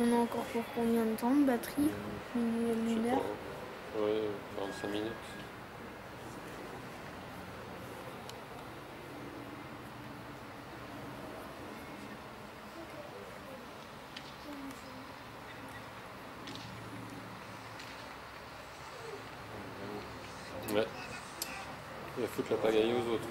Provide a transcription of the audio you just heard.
On a encore pour combien de temps de batterie Une, heure Ouais, 45 minutes. Ouais. Il va foutre la pagaille aux autres.